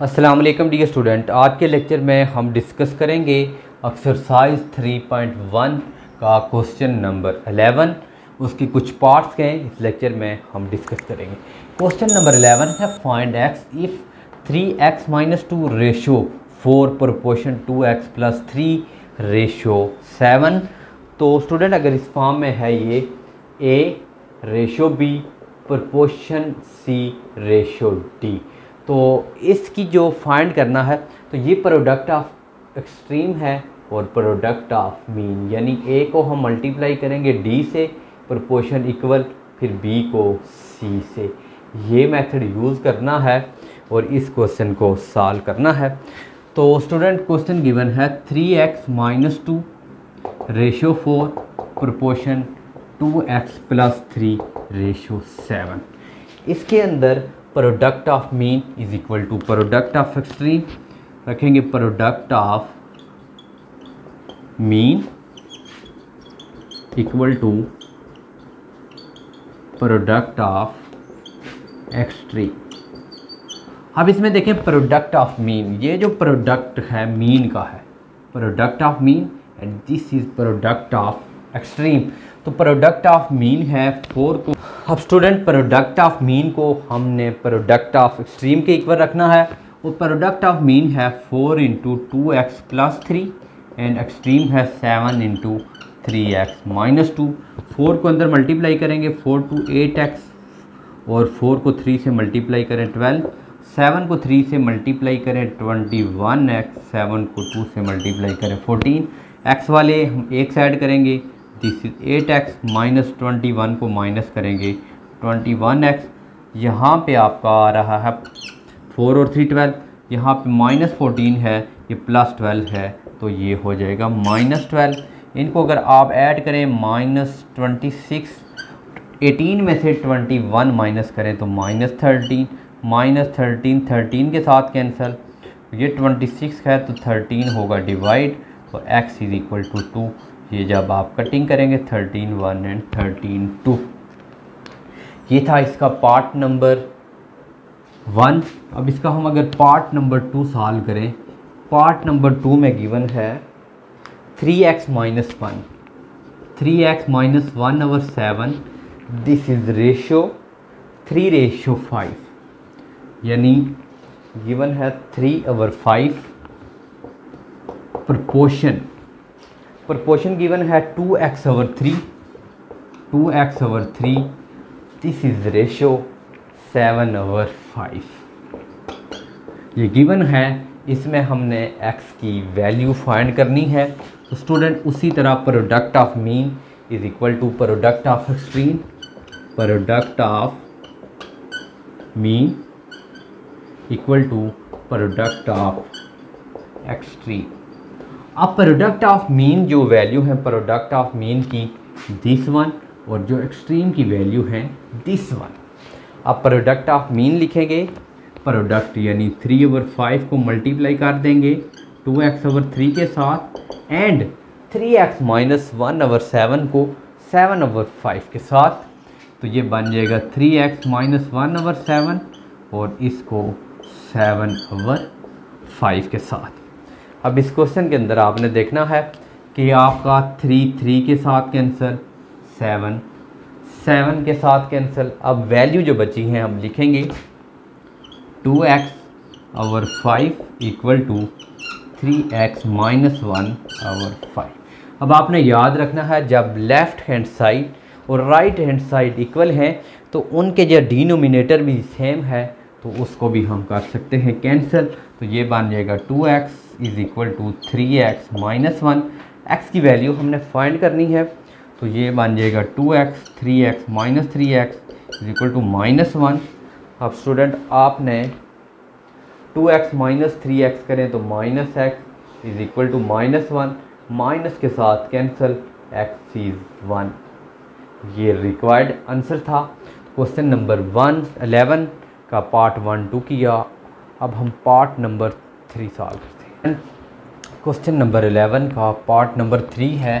वालेकुम dear student आज के लेक्चर में हम डिस्कस करेंगे एक्सरसाइज 3.1 का क्वेश्चन नंबर 11 उसकी कुछ पार्ट्स हैं, इस लेक्चर में हम डिस्कस करेंगे। क्वेश्चन नंबर 11 है find x if 3x x minus two ratio four proportion two x plus three ratio seven तो स्टूडेंट अगर इस फॉर्म में है ये a ratio b proportion c ratio d तो इसकी जो फाइंड करना है तो ये प्रोडक्ट ऑफ़ एक्सट्रीम है और प्रोडक्ट ऑफ़ मीन यानी ए को हम मल्टीप्लाई करेंगे डी से प्रोपोर्शन इक्वल फिर बी को सी से। ये मेथड यूज़ करना है और इस क्वेश्चन को सॉल्व करना है। तो स्टूडेंट क्वेश्चन गिवन है three x minus two ratio four proportion two x plus three ratio seven इसके अंदर product of mean is equal to product of extreme रखेंगे product of mean equal to product of extreme अब इसमें देखें product of mean ये जो product है mean का है। Product of mean and this is product of extreme तो प्रोडक्ट ऑफ़ मीन है फोर को अब स्टूडेंट प्रोडक्ट ऑफ़ मीन को हमने प्रोडक्ट ऑफ़ एक्सट्रीम के इक्वल रखना है। वो प्रोडक्ट ऑफ़ मीन है four into two x plus three and extreme है seven into three x minus two four को अंदर मल्टीप्लाई करेंगे फोर टू एट एक्स और फोर को थ्री से मल्टीप्लाई करें ट्वेल्व सेवन को थ्री से मल्टीप्लाई करें ट्वेंटी वन एक्स सेवन को टू से मल्टीप्लाई करें फोर्टीन एक्स वाले हम एक साइड करेंगे this is eight x minus twenty one को माइनस करेंगे। ट्वेंटी वन एक्स यहाँ पर आपका आ रहा है फोर और थ्री ट्वेल्व यहाँ पे माइनस फोर्टीन है, ये प्लस ट्वेल्व है तो ये हो जाएगा माइनस ट्वेल्व इनको अगर आप ऐड करें माइनस ट्वेंटी सिक्स एटीन में से ट्वेंटी वन माइनस करें तो minus thirteen minus thirteen thirteen के साथ कैंसिल ये ट्वेंटी सिक्स है तो थर्टीन होगा डिवाइड तो x is equal to two ये जब आप कटिंग करेंगे thirteen one and thirteen two ये था इसका पार्ट नंबर वन अब इसका हम अगर पार्ट नंबर टू सॉल्व करें पार्ट नंबर टू में गिवन है three x minus one three x minus one over seven this is ratio three ratio five यानी गिवन है three over five proportion proportion given है two x over three two x over three this is ratio seven over five ये given है, इसमें हमने x की value find करनी है. तो स्टूडेंट उसी तरह product of mean is equal to product of extreme product of mean equal to product of extreme अब प्रोडक्ट ऑफ़ मीन जो वैल्यू है प्रोडक्ट ऑफ़ मीन की दिस वन और जो एक्सट्रीम की वैल्यू है दिस वन अब प्रोडक्ट ऑफ़ मीन लिखेंगे। प्रोडक्ट यानी थ्री ओवर फाइव को मल्टीप्लाई कर देंगे टू एक्स ओवर थ्री के साथ and three x minus one over seven को सेवन ओवर फाइव के साथ। तो ये बन जाएगा three x minus one over seven और इसको सेवन ओवर फाइव के साथ। अब इस क्वेश्चन के अंदर आपने देखना है कि आपका थ्री थ्री के साथ कैंसिल सेवन सेवन के साथ कैंसिल अब वैल्यू जो बची हैं हम लिखेंगे two x over five equal to three x minus one over five अब आपने याद रखना है, जब लेफ़्ट हैंड साइड और राइट हैंड साइड इक्वल हैं तो उनके जो डिनोमिनेटर भी सेम है तो उसको भी हम कर सकते हैं कैंसिल तो ये बन जाएगा two x is equal to three x minus one x की वैल्यू हमने फाइंड करनी है तो ये बन जाएगा two x three x minus three x is equal to minus one अब स्टूडेंट आपने two x minus three x करें तो minus x is equal to minus one minus के साथ कैंसिल एक्स इज़ वन ये रिक्वायर्ड आंसर था. Question number one eleven का part one two किया. अब हम part number three solve question number eleven का पार्ट नंबर थ्री है।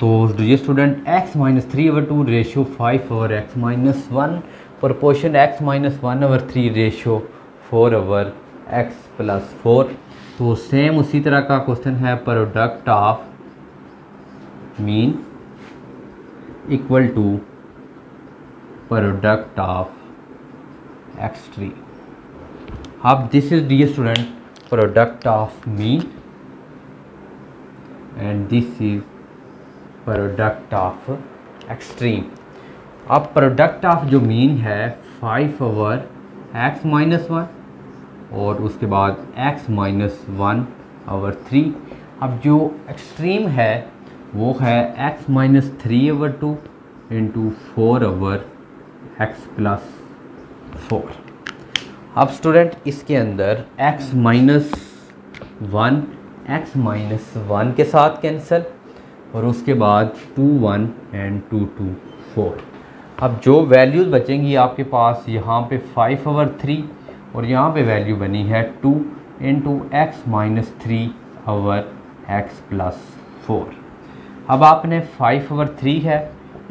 तो ये student x minus three over two ratio five over x minus one proportion x minus one over three ratio four over x plus four तो same उसी तरह का question है product of mean equal to product of extreme अब this is the student product of mean and this is product of extreme अब product of जो mean है five over x minus one और उसके बाद x minus one over three अब जो extreme है, वो है x minus three over two into four over x plus four अब स्टूडेंट इसके अंदर x minus one x minus one के साथ कैंसिल और उसके बाद two one and two two four अब जो वैल्यूज़ बचेंगी आपके पास, यहाँ पे फाइव ओवर थ्री और यहाँ पे वैल्यू बनी है two into x minus three over x plus four अब आपने फाइव ओवर थ्री है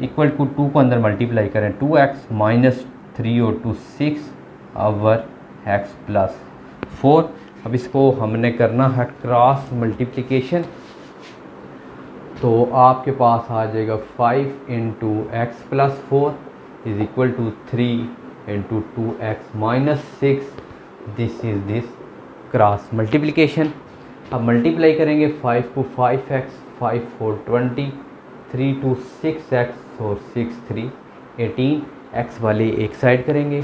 इक्वल टू टू को अंदर मल्टीप्लाई करें टू एक्स माइनस थ्री और two six over x plus four अब इसको हमने करना है क्रॉस मल्टीप्लिकेशन तो आपके पास आ जाएगा five into x plus four is equal to three into two x minus six this is this cross multiplication अब मल्टीप्लाई करेंगे फाइव को five x five four twenty three two six x और six three eighteen x वाले एक side करेंगे.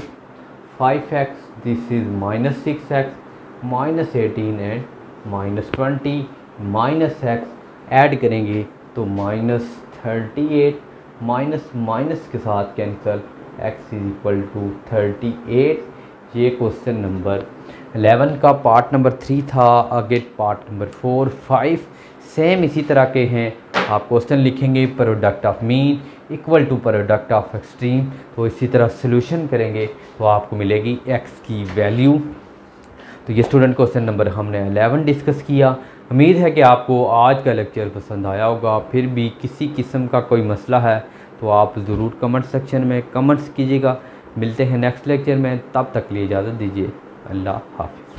Five x is minus six x minus eighteen and minus twenty minus x add करेंगे तो minus thirty eight minus minus के साथ cancel x is equal to thirty eight ये question number eleven का part number three था, आगे part number four five same इसी तरह के हैं। आप क्वेश्चन लिखेंगे product of mean equal to product of extreme तो इसी तरह सोल्यूशन करेंगे तो आपको मिलेगी एक्स की वैल्यू तो ये स्टूडेंट क्वेश्चन नंबर हमने 11 डिस्कस किया। उम्मीद है कि आपको आज का लेक्चर पसंद आया होगा। फिर भी किसी किस्म का कोई मसला है तो आप ज़रूर कमेंट सेक्शन में कमेंट्स कीजिएगा। मिलते हैं नेक्स्ट लेक्चर में, तब तक लिए इजाज़त दीजिए। अल्लाह हाफिज़।